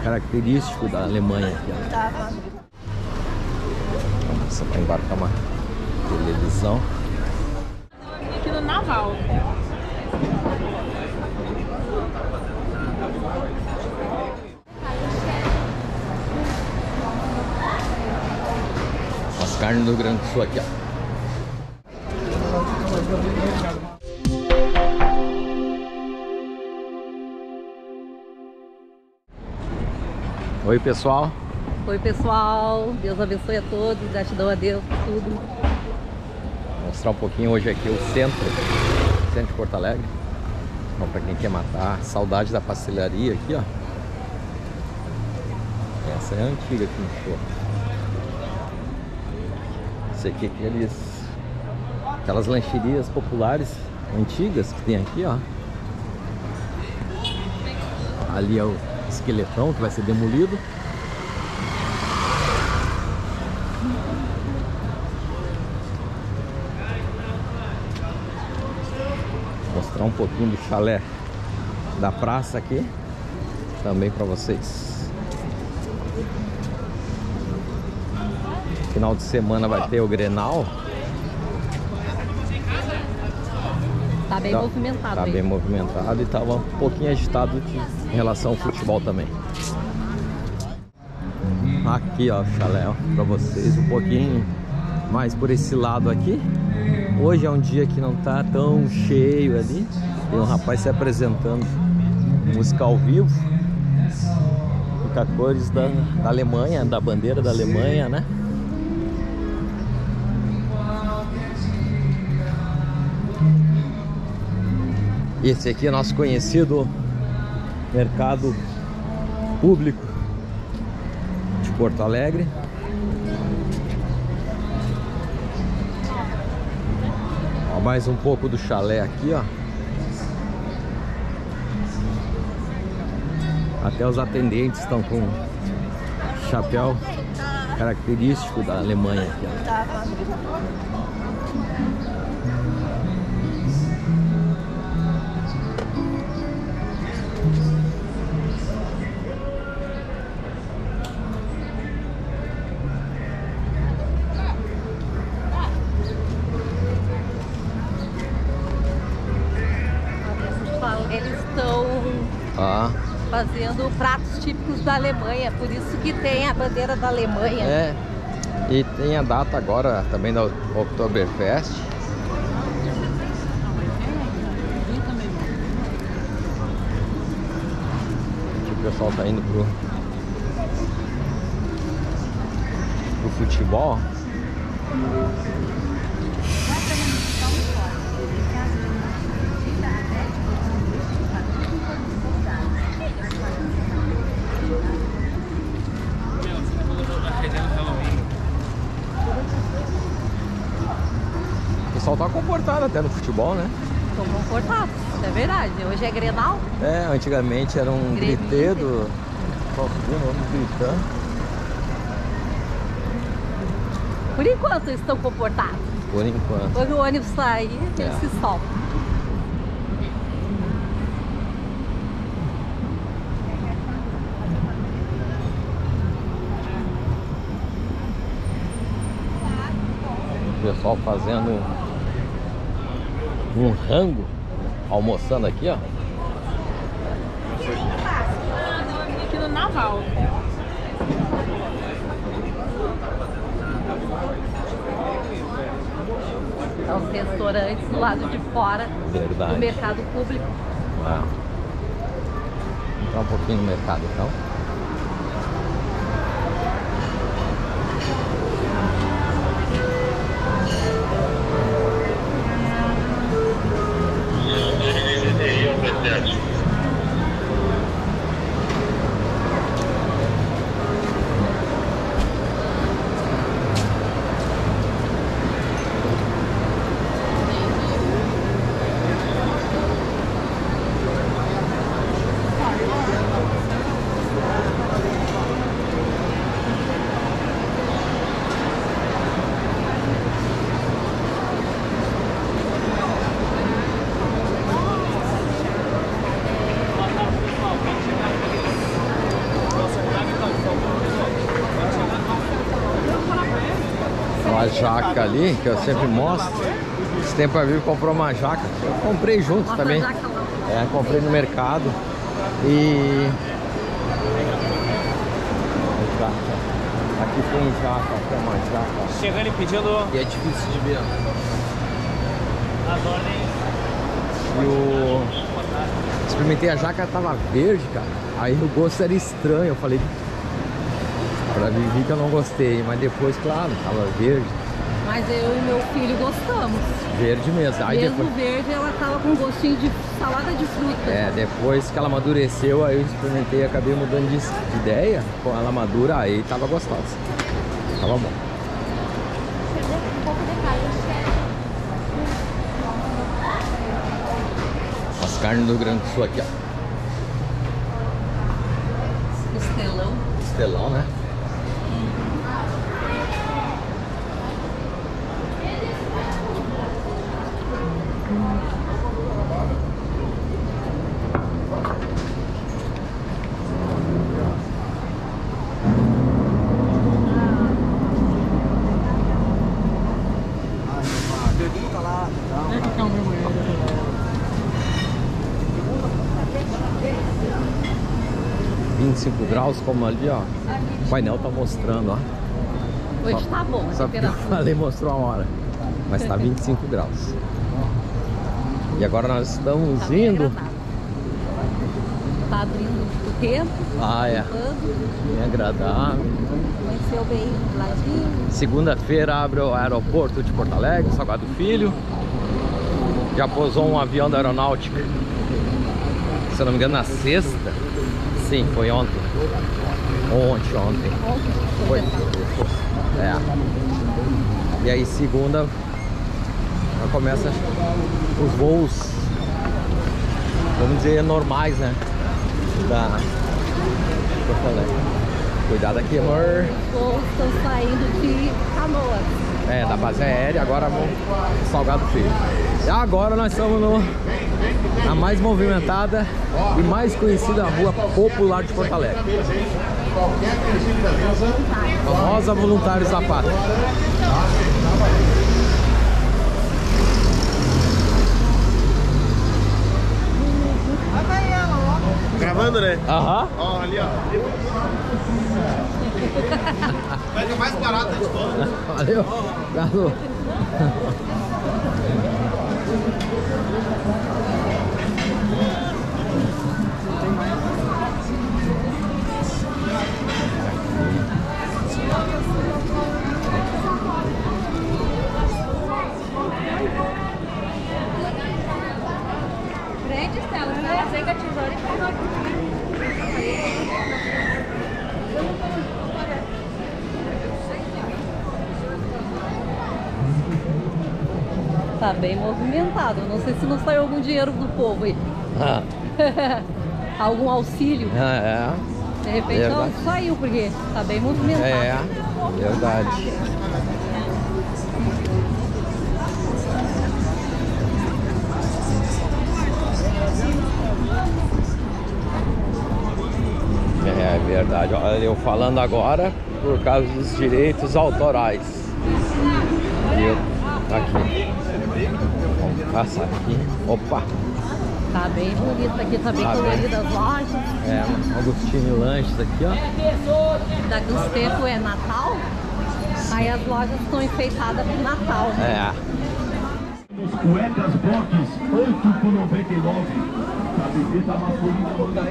característico da Alemanha aqui. Você vai embarcar uma televisão. Aqui no Naval. As carnes do Grande Sul aqui, ó. Oi pessoal, Oi pessoal, Deus abençoe a todos, gratidão a Deus por tudo. Vou mostrar um pouquinho hoje aqui o centro, centro de Porto Alegre. Então, para quem quer matar, saudade da pastelaria aqui, ó. Essa é a antiga aqui no show. Esse aqui é aqueles, aquelas lancherias populares antigas que tem aqui, ó. Ali é o esqueletão que vai ser demolido. mostrar um pouquinho do chalé da praça aqui também para vocês. Final de semana vai ter o Grenal. Tá bem Tá- movimentado Tá aí. bem movimentado e tava um pouquinho agitado de- em relação ao futebol também. Aqui ó, o chalé ó, pra vocês, um pouquinho mais por esse lado aqui. Hoje é um dia que não tá tão cheio ali. Tem um rapaz se apresentando música ao vivo. Com cores da, da Alemanha, da bandeira da Alemanha, né? Esse aqui é nosso conhecido mercado público de Porto Alegre. Ó, mais um pouco do chalé aqui, ó. Até os atendentes estão com chapéu característico da Alemanha aqui, ó. Ah, fazendo pratos típicos da Alemanha, por isso que tem a bandeira da Alemanha. é. E tem a data agora também da Oktoberfest. O pessoal tá indo pro, pro futebol. Tá comportado até no futebol, né? Estão isso é verdade. Hoje é Grenal, É, antigamente era um griteiro. Vamos gritando. por enquanto eles estão comportados. Por enquanto. Quando o ônibus sair, É. eles se soltam. O pessoal fazendo um rango, almoçando aqui, ó. Aqui no Naval. São os restaurantes do lado de fora Verdade. do mercado público. Ah. Entrar um pouquinho no mercado então. Jaca ali, que eu sempre mostro. Esse tempo a Vivi comprou uma jaca. Eu comprei junto Mostra também. É, comprei no mercado. E. Jaca. Aqui tem jaca, aqui é uma jaca. Chegando e pedindo E é difícil de ver. as ordens. E o. Experimentei a jaca, tava verde, cara. Aí o gosto era estranho. Eu falei. Pra Vivi que eu não gostei. Mas depois, claro, tava verde. Mas eu e meu filho gostamos. Verde mesmo. Aí Mesmo depois. verde, ela tava com gostinho de salada de fruta. É, depois que ela amadureceu, aí eu experimentei, acabei mudando de, de ideia. Com ela madura, aí tava gostosa. Tava bom. As carnes do Rio Grande do Sul aqui, ó. Costelão. Estelão, né? Vinte e cinco graus, como ali, ó. O painel tá mostrando, ó. Hoje tá bom a Só eu temperatura. falei mostrou a hora. Mas tá 25 graus. E agora nós estamos Tá indo. Tá abrindo o tempo, Ah, é. Bem agradável. amanheceu bem ladinho. Segunda-feira abre o aeroporto de Porto Alegre, Salgado Filho. Já pousou um avião da aeronáutica. Se eu não me engano, na sexta. Sim, foi ontem. Ontem, ontem. Foi. É. E aí segunda já começa os voos, vamos dizer, normais, né? Da Porto Alegre. Cuidado aqui, amor. Os voos estão saindo de canoas. É, da base aérea, agora vamos Salgado Filho. E agora nós estamos no, na mais movimentada e mais conhecida rua popular de Porto Alegre. Famosa Voluntários da Pátria. Gravando, né? Aham. Ó, ali, ó. Pega mais barata de todas. Valeu. Galo. Prende, Stella. Pega a tesoura e pega Tá bem movimentado. Não sei se não saiu algum dinheiro do povo aí. Ah, algum auxílio. é, De repente não Verdade. saiu, porque tá bem movimentado. é, verdade. É verdade. Olha, eu falando agora por causa dos direitos autorais. Viu? Aqui. Vamos passar aqui. Opa! Tá bem bonito aqui, tá bem Tá colorido as lojas. É, Agostinho Lanches aqui, ó. Daqui uns tempos é Natal. Aí as lojas estão enfeitadas pro Natal. né? É. Cuecas Box, 8 por 99. Camiseta masculina manga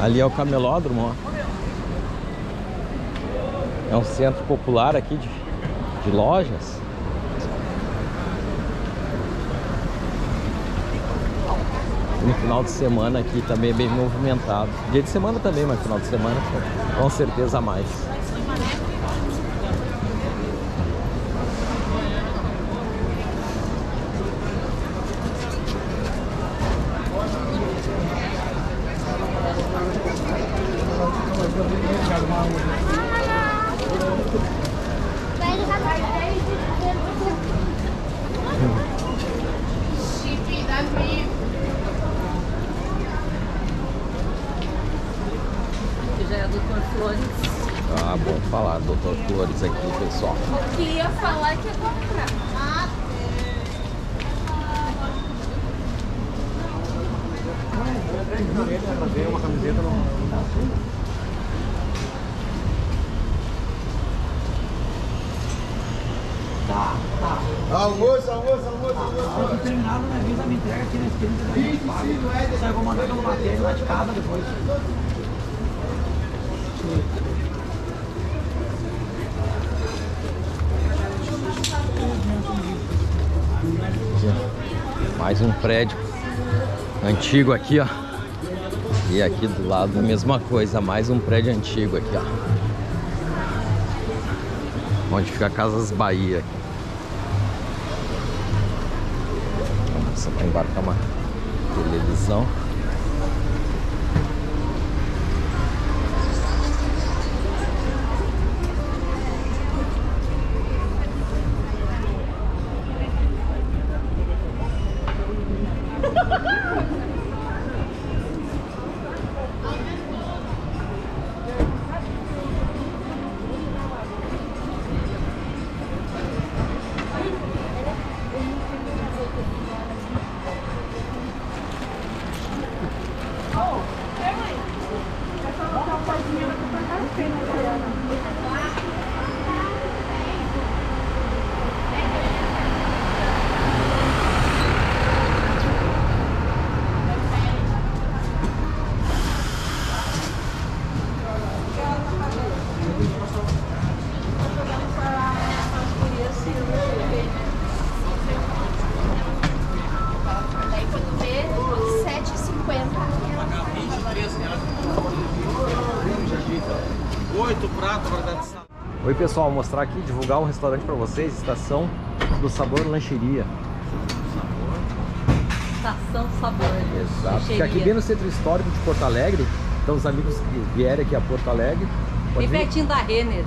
Ali é o camelódromo, ó. É um centro popular aqui de, de lojas. No final de semana aqui também é bem movimentado. Dia de semana também, mas final de semana com certeza mais. Motores aqui, pessoal. O que ia falar que ia comprar. Ah, uma camiseta. Tá, tá. Almoço, almoço, almoço, almoço. Quando terminar, não me avisa, me entrega aqui na esquina. Isso aí eu vou mandar pelo Matheus lá de casa depois. Mais um prédio antigo aqui, ó. E aqui do lado a mesma coisa, mais um prédio antigo aqui, ó. Onde fica a Casas Bahia. Você vai embarcar uma televisão. Pessoal, vou mostrar aqui, divulgar um restaurante para vocês, Estação do Sabor Lancheria. Estação Sabor. Exato. Fica aqui bem no centro histórico de Porto Alegre. Então os amigos que vierem aqui a Porto Alegre. Bem pertinho da Renner.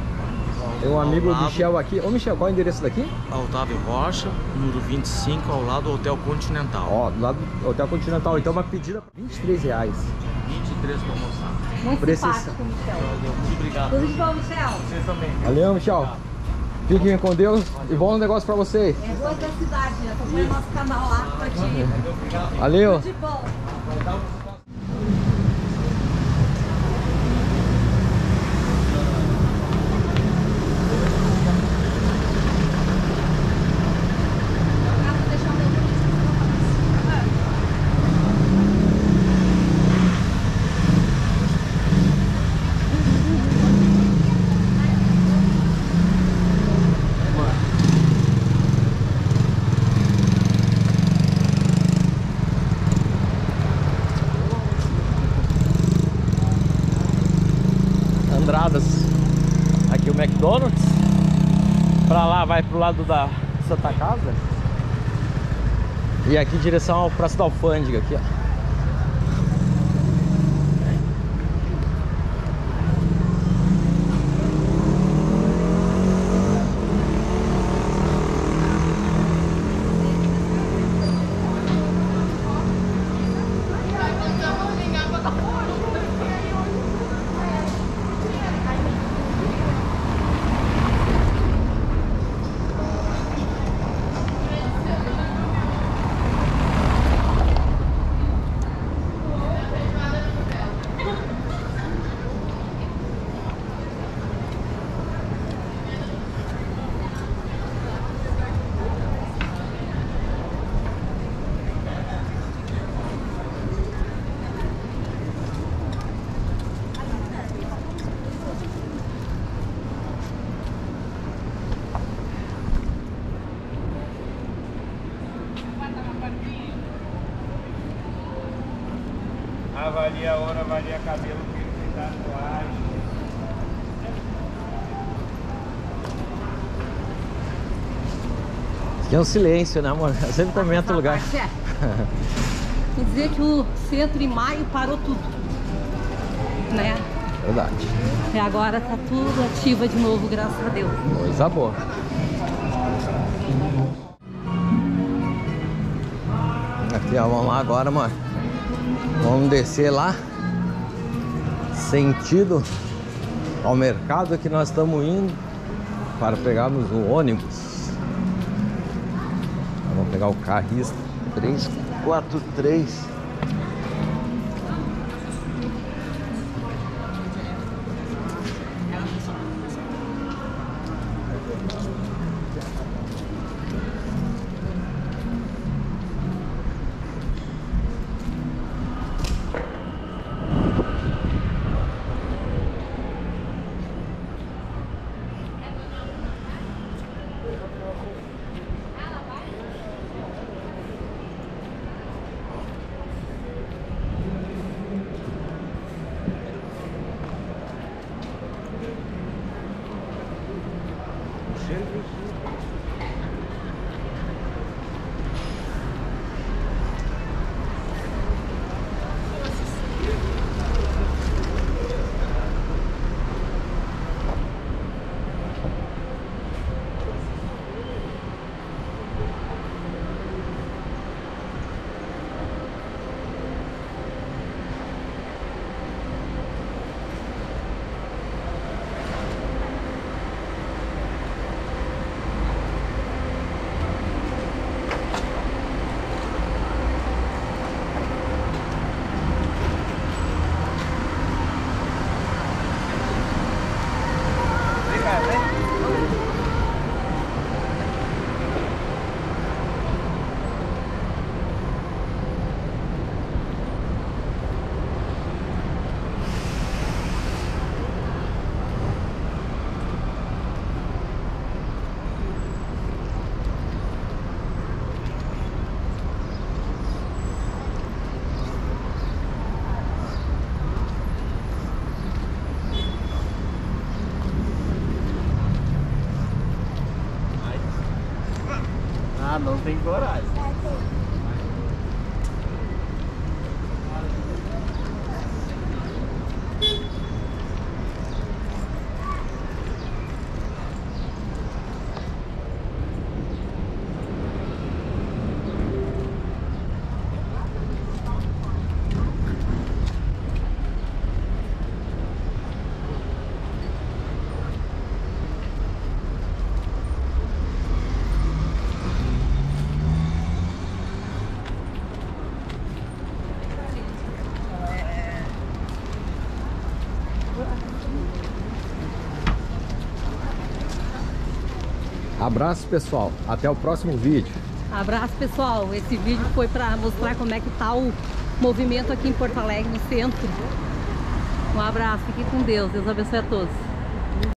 Tem um amigo lado. Michel aqui. Ô Michel, qual é o endereço daqui? Otávio Rocha, número 25, ao lado do Hotel Continental. Ó, do lado do Hotel Continental. Então uma pedida 23 reais. 23 para almoçar. Muito Preço- simpático, Michel. Muito obrigado. Tudo de bom, Michel. Vocês também. Valeu, Michel. Fiquem com Deus e bom negócio pra vocês. É Ruas da Cidade, né? Acompanha nosso canal lá pra ti. Valeu. Tudo de bom. Andradas. Aqui o McDonald's. Pra lá vai pro lado da Santa Casa. E aqui em direção ao Praça da Alfândega aqui, ó. Avalia a hora, avalia cabelo, que tem tatuagem. Aqui é um silêncio, né, amor? Eu sempre lugar. É. Quer dizer que o centro em maio parou tudo. Né? Verdade. E agora tá tudo ativa de novo, graças a Deus. Coisa boa. Aqui, ó, vamos lá agora, mano. Vamos descer lá. Sentido ao mercado que nós estamos indo. para pegarmos o ônibus. Vamos pegar o carrista 343. Abraço pessoal, até o próximo vídeo. Abraço pessoal, esse vídeo foi para mostrar como é que tá o movimento aqui em Porto Alegre, no centro. Um abraço, fique com Deus, Deus abençoe a todos.